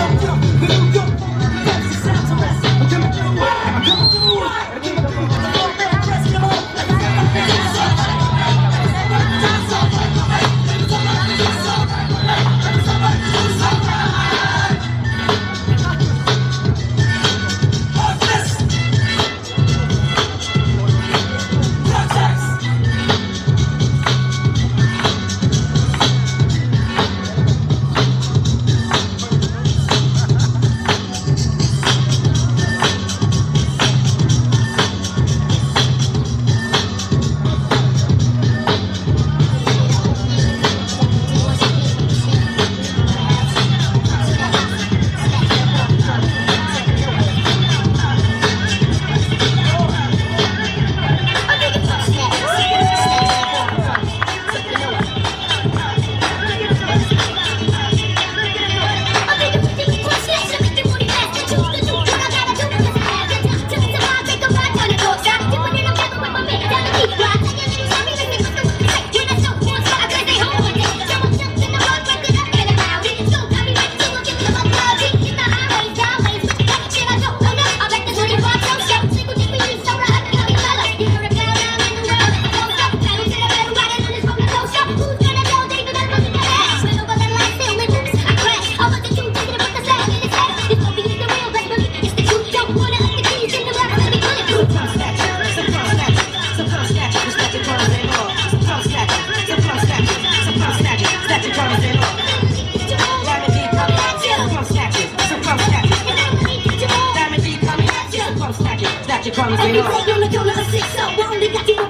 Go, go. stack it, stack your crumbs, you know. Every day on the corner so I only got you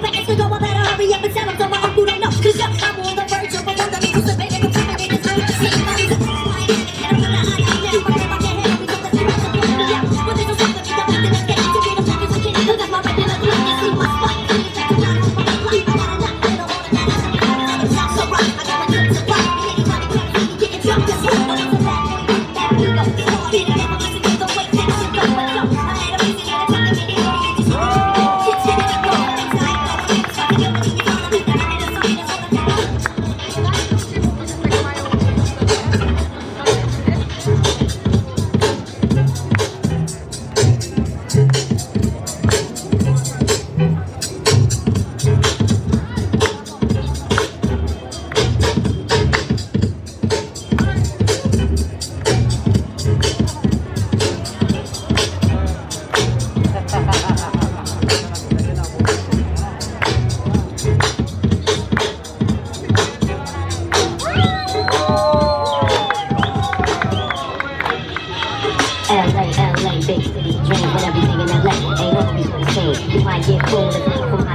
也够的们一